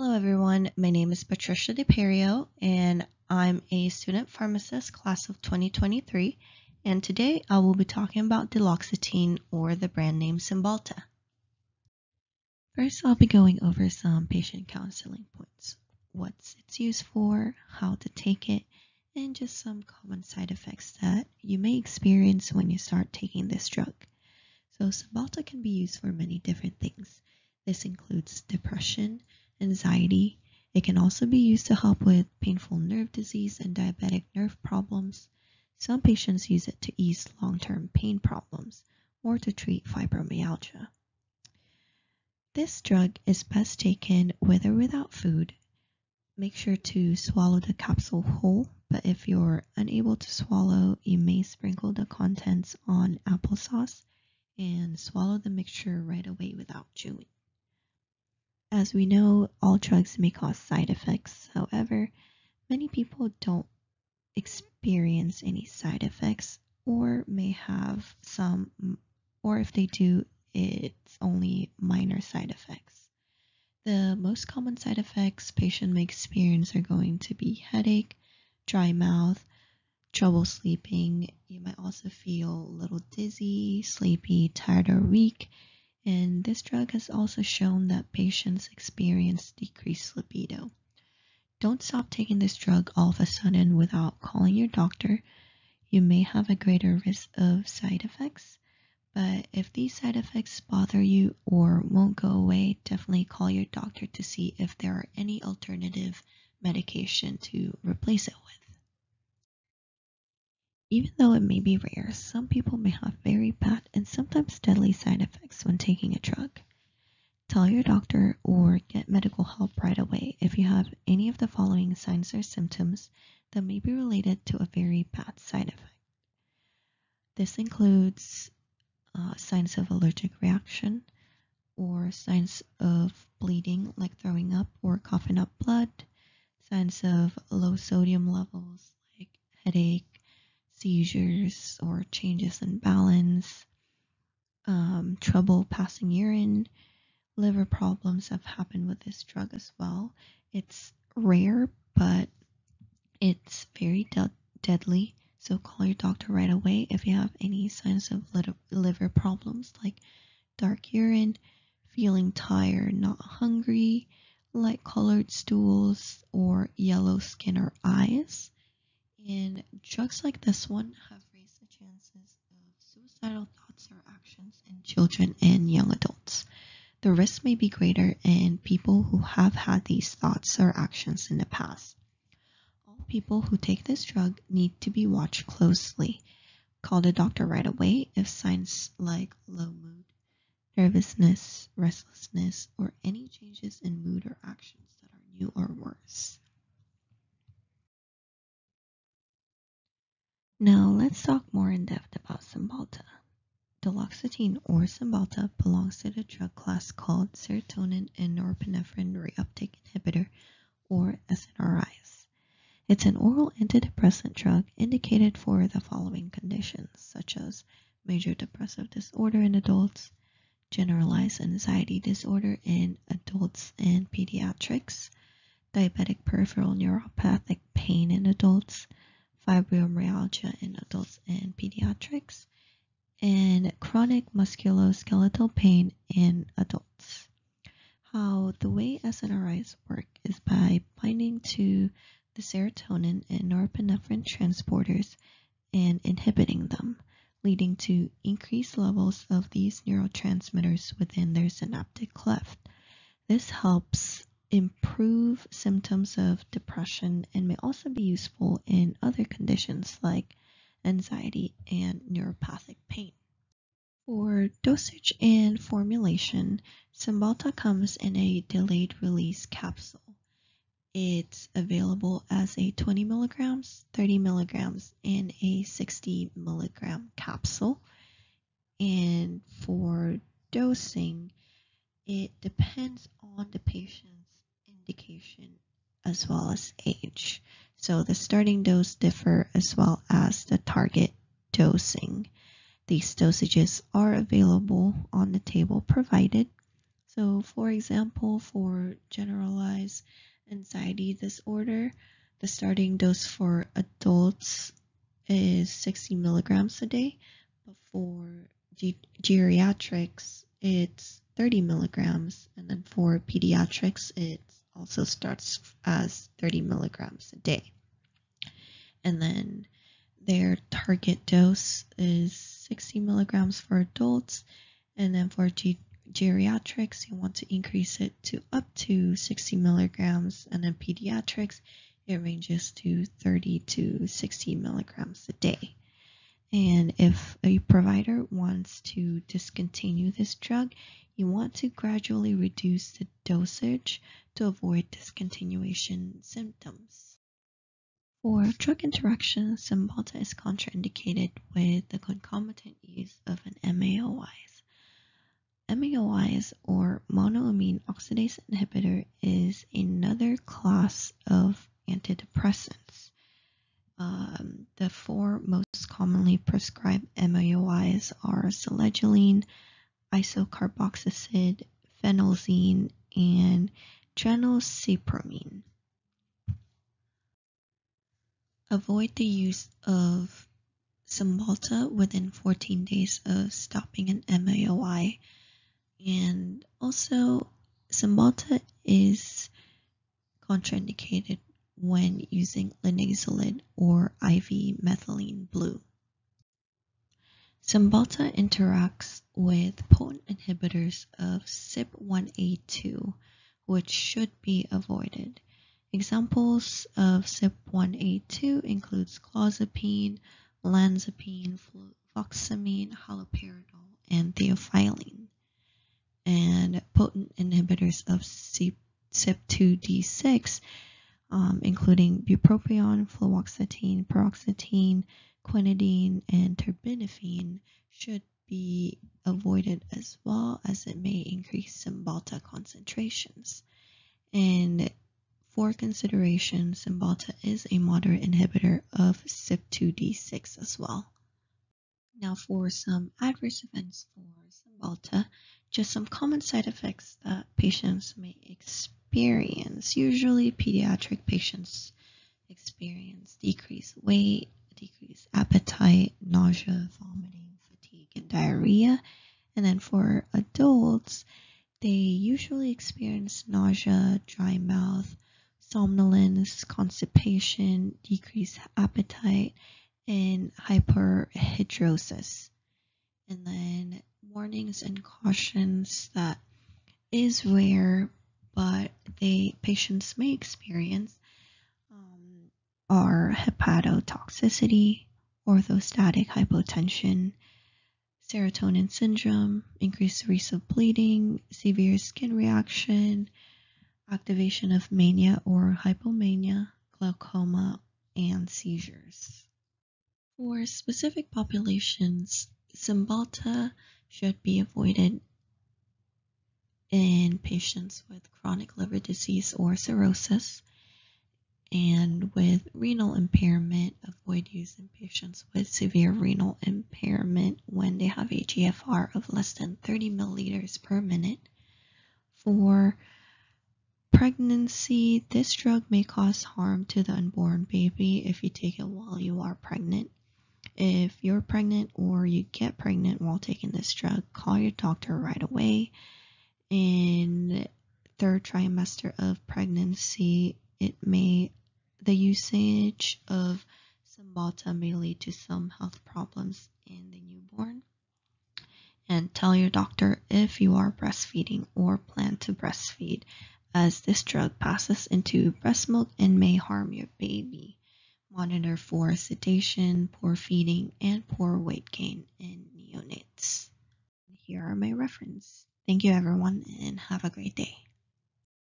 Hello, everyone. My name is Patricia De Perio, and I'm a student pharmacist class of 2023. And today I will be talking about duloxetine or the brand name Cymbalta. First, I'll be going over some patient counseling points, what it's used for, how to take it, and just some common side effects that you may experience when you start taking this drug. So Cymbalta can be used for many different things. This includes depression, anxiety. It can also be used to help with painful nerve disease and diabetic nerve problems. Some patients use it to ease long-term pain problems or to treat fibromyalgia. This drug is best taken with or without food. Make sure to swallow the capsule whole, but if you're unable to swallow, you may sprinkle the contents on applesauce and swallow the mixture right away without chewing. As we know, all drugs may cause side effects. However, many people don't experience any side effects or may have some, or if they do, it's only minor side effects. The most common side effects patient may experience are going to be headache, dry mouth, trouble sleeping. You might also feel a little dizzy, sleepy, tired, or weak. And this drug has also shown that patients experience decreased libido. Don't stop taking this drug all of a sudden without calling your doctor. You may have a greater risk of side effects, but if these side effects bother you or won't go away, definitely call your doctor to see if there are any alternative medication to replace it with. Even though it may be rare, some people may have very bad and sometimes deadly side effects when taking a drug. Tell your doctor or get medical help right away if you have any of the following signs or symptoms that may be related to a very bad side effect. This includes uh, signs of allergic reaction or signs of bleeding like throwing up or coughing up blood, signs of low sodium levels like headache, seizures or changes in balance, um, trouble passing urine, liver problems have happened with this drug as well. It's rare, but it's very de- deadly. So call your doctor right away if you have any signs of liver problems like dark urine, feeling tired, not hungry, light colored stools, or yellow skin or eyes. And drugs like this one have raised the chances of suicidal thoughts or actions in children and young adults. The risk may be greater in people who have had these thoughts or actions in the past. All people who take this drug need to be watched closely. Call the doctor right away if signs like low mood, nervousness, restlessness, or any changes in mood or actions that are new or worse. Now let's talk more in depth about Cymbalta. Duloxetine or Cymbalta belongs to the drug class called serotonin and norepinephrine reuptake inhibitor or SNRIs. It's an oral antidepressant drug indicated for the following conditions such as major depressive disorder in adults, generalized anxiety disorder in adults and pediatrics, diabetic peripheral neuropathic pain in adults, fibromyalgia in adults and pediatrics, and chronic musculoskeletal pain in adults. How the way SNRIs work is by binding to the serotonin and norepinephrine transporters and inhibiting them, leading to increased levels of these neurotransmitters within their synaptic cleft. This helps improve symptoms of depression and may also be useful in other conditions like anxiety and neuropathic pain. For dosage and formulation, Cymbalta comes in a delayed release capsule. It's available as a 20 milligrams, 30 milligrams, and a 60 milligram capsule. And for dosing, it depends on the patient's indication as well as age. So the starting dose differ as well as the target dosing. These dosages are available on the table provided. So, for example, for generalized anxiety disorder, the starting dose for adults is 60 milligrams a day, but for ge- geriatrics, it's 30 milligrams, and then for pediatrics, it also starts as 30 milligrams a day. And then their target dose is 60 milligrams for adults, and then for ge- geriatrics, you want to increase it to up to 60 milligrams, and then pediatrics, it ranges to 30 to 60 milligrams a day. And if a provider wants to discontinue this drug, you want to gradually reduce the dosage to avoid discontinuation symptoms. For drug interactions, Cymbalta is contraindicated with the concomitant use of an MAOIs. MAOIs or monoamine oxidase inhibitor is another class of antidepressants. Um, the four most commonly prescribed MAOIs are selegiline, isocarboxazid, phenelzine, and genocipramine. Avoid the use of Cymbalta within 14 days of stopping an MAOI. And also, Cymbalta is contraindicated when using linezolid or IV methylene blue. Cymbalta interacts with potent inhibitors of CYP1A2, which should be avoided. Examples of CYP1A2 includes clozapine, olanzapine, fluvoxamine, haloperidol, and theophylline. And potent inhibitors of CYP2D6 um, including bupropion, fluoxetine, paroxetine, quinidine, and terbinafine should be avoided as well as it may increase Cymbalta concentrations. And for consideration, Cymbalta is a moderate inhibitor of CYP2D6 as well. Now for some adverse events for Cymbalta, just some common side effects that patients may experience experience. Usually, pediatric patients experience decreased weight, decreased appetite, nausea, vomiting, fatigue, and diarrhea. And then for adults, they usually experience nausea, dry mouth, somnolence, constipation, decreased appetite, and hyperhidrosis. And then warnings and cautions that is rare but they patients may experience are hepatotoxicity, orthostatic hypotension, serotonin syndrome, increased risk of bleeding, severe skin reaction, activation of mania or hypomania, glaucoma, and seizures. For specific populations, Cymbalta should be avoided in patients with chronic liver disease or cirrhosis. And with renal impairment, avoid use in patients with severe renal impairment when they have a GFR of less than 30 milliliters per minute. For pregnancy, this drug may cause harm to the unborn baby if you take it while you are pregnant. If you're pregnant or you get pregnant while taking this drug, call your doctor right away in third trimester of pregnancy, it may the usage of Cymbalta may lead to some health problems in the newborn. And tell your doctor if you are breastfeeding or plan to breastfeed, as this drug passes into breast milk and may harm your baby. Monitor for sedation, poor feeding, and poor weight gain in neonates. Here are my references. Thank you, everyone, and have a great day.